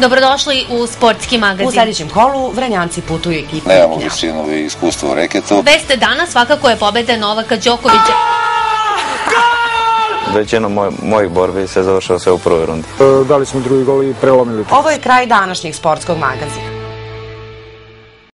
Dobrodošli u sportski magazin. U sledećem kolu Vranjanci putuju ekipu. Nemamo visinu i iskustvo u reketu. Veste danas svakako je pobeda Novaka Đokovića. Većina moj, mojih borbi se završava sve u prvoj rundi. E, dali smo drugi gol i prelomili. Ovo je kraj današnjeg sportskog magazina.